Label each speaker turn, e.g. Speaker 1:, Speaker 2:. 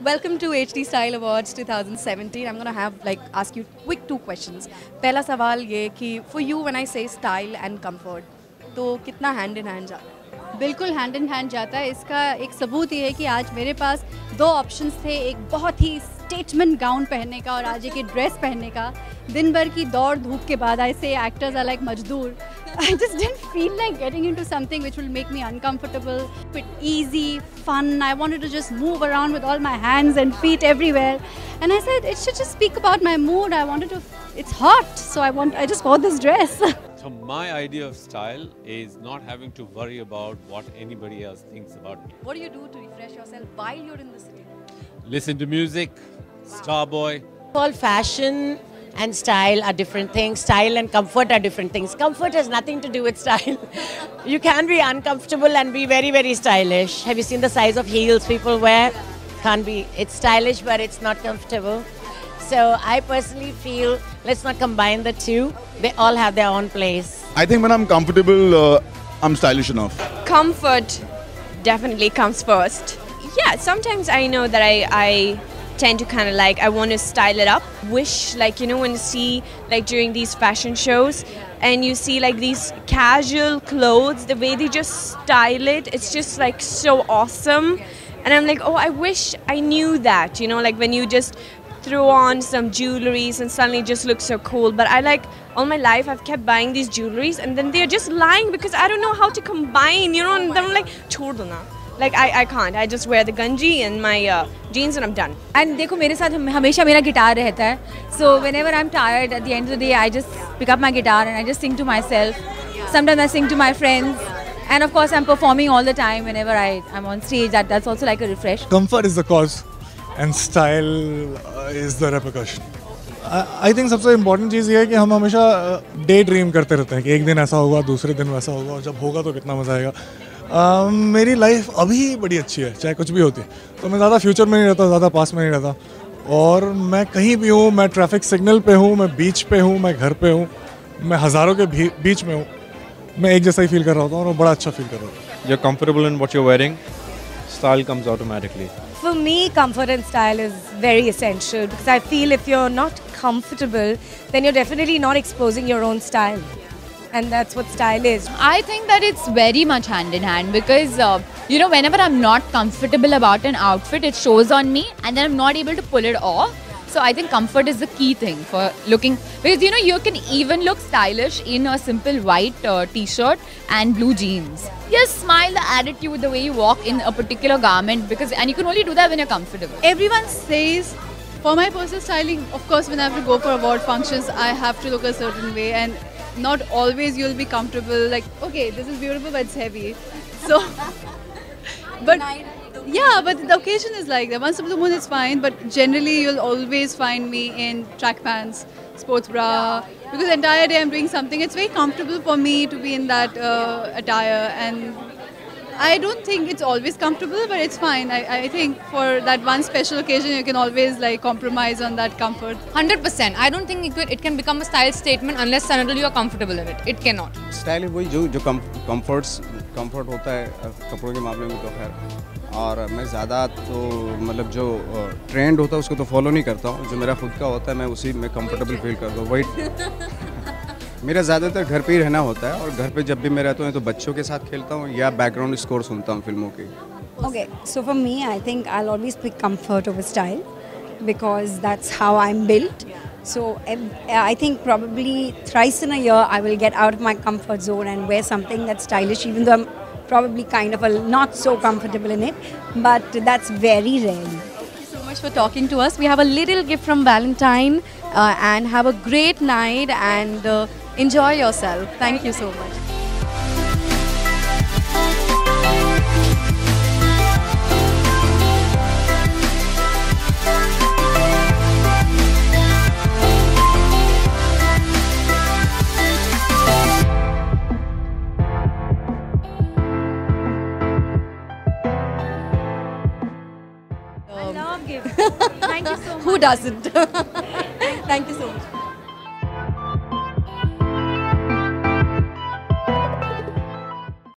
Speaker 1: Welcome to HD Style Awards 2017. I'm gonna have like ask you quick two questions. पहला सवाल ये कि for you when I say style and comfort, तो कितना hand in hand जाता है?
Speaker 2: बिल्कुल हैंड इन हैंड जाता है इसका एक सबूत ये है कि आज मेरे पास दो ऑप्शंस थे एक बहुत ही स्टेटमेंट गाउन पहनने का और आज एक ड्रेस पहनने का दिन भर की दौड़ धूप के बाद आई से एक्टर्स आर लाइक मजदूर I just didn't feel like getting into something which will make me uncomfortable, but easy, fun. I wanted to just move around with all my hands and feet everywhere. And I said it should just speak about my mood. I wanted to. It's hot, so I want. I just wore this dress.
Speaker 3: So my idea of style is not having to worry about what anybody else thinks about me.
Speaker 1: What do you do to refresh yourself while you're in the city?
Speaker 3: Listen to music, Starboy.
Speaker 4: All fashion and style are different things. Style and comfort are different things. Comfort has nothing to do with style. you can be uncomfortable and be very, very stylish. Have you seen the size of heels people wear? Can't be. It's stylish, but it's not comfortable. So I personally feel let's not combine the two. They all have their own place.
Speaker 5: I think when I'm comfortable, uh, I'm stylish enough.
Speaker 6: comfort definitely comes first. Yeah, sometimes I know that I, I tend to kind of like I want to style it up. Wish like you know when you see like during these fashion shows and you see like these casual clothes, the way they just style it, it's just like so awesome. And I'm like, oh, I wish I knew that. You know, like when you just throw on some jewelries and suddenly just looks so cool. But I like all my life I've kept buying these jewelries and then they're just lying because I don't know how to combine, you know, and I'm like, chhod na. Like I, I can't. I just wear the ganji and my uh, jeans and
Speaker 7: and देखो मेरे साथ हमेशा मेरा guitar रहता है so whenever I am tired at the end of the day I just pick up my guitar and I just sing to myself sometimes I sing to my friends and of course I am performing all the time whenever I I am on stage that that's also like a refresh
Speaker 8: comfort is the cause and style uh, is the repercussion. I think सबसे important चीज़ ये है कि हम हमेशा day dream करते रहते हैं कि एक दिन ऐसा होगा दूसरे दिन वैसा होगा और जब होगा तो कितना मज़ा आएगा Uh, मेरी लाइफ अभी बड़ी अच्छी है चाहे कुछ भी होती तो मैं ज़्यादा फ्यूचर में नहीं रहता ज़्यादा पास में नहीं रहता और मैं कहीं भी हूँ मैं ट्रैफ़िक सिग्नल पे हूँ मैं बीच पे हूँ मैं घर पे हूँ मैं हज़ारों के बीच में हूँ मैं एक जैसा ही फील कर रहा होता हूँ और बड़ा अच्छा फील कर रहा हूँ
Speaker 9: you're comfortable in what you're wearing, style comes automatically.
Speaker 10: For me, comfort and style is very essential because I feel if you're not comfortable, then you're definitely not exposing your own style. And that's what style is.
Speaker 7: I think that it's very much hand in hand because, uh, you know, whenever I'm not comfortable about an outfit, it shows on me and then I'm not able to pull it off. So I think comfort is the key thing for looking because you know you can even look stylish in a simple white uh, t-shirt and blue jeans. Just smile, the attitude, the way you walk in a particular garment because and you can only do that when you're comfortable.
Speaker 2: Everyone says, for my personal styling, of course, when I have to go for award functions, I have to look a certain way, and not always you'll be comfortable. Like, okay, this is beautiful, but it's heavy. So, but yeah, but the occasion is like that. Once a blue moon is fine, but generally you'll always find me in track pants, sports bra, because the entire day I'm doing something. It's very comfortable for me to be in that uh, attire and I don't think it's always comfortable, but it's fine. I, I think for that one special occasion, you can always like compromise on that comfort.
Speaker 7: 100%. I don't think it, could, it can become a style statement unless suddenly you're comfortable in it. It cannot.
Speaker 11: Style वही जो जो comforts comfort होता है कपड़ों के मामले में तो खैर और मैं ज़्यादा तो मतलब जो ट्रेंड होता है उसको तो फॉलो नहीं करता हूँ जो मेरा खुद का होता है मैं उसी में कंफर्टेबल फील करता हूँ वही मेरा ज़्यादातर घर पे ही रहना होता है और घर पे जब भी मैं रहता हूँ तो बच्चों के साथ खेलता हूँ या बैकग्राउंड स्कोर सुनता हूँ फ़िल्मों की।
Speaker 10: Okay so for me I think I always pick comfort of style because that's how I am built so I think probably thrice in a year I will get out my comfort zone and wear something that stylish even though probably kind of a not so comfortable in it but that's very rare.
Speaker 1: So much for talking to us. We have a little gift from valentine uh, and have a great night and uh, enjoy yourself. Thank you so much.
Speaker 10: I love gifts. Thank you so much.
Speaker 1: Who doesn't? Thank you so much.